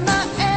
not my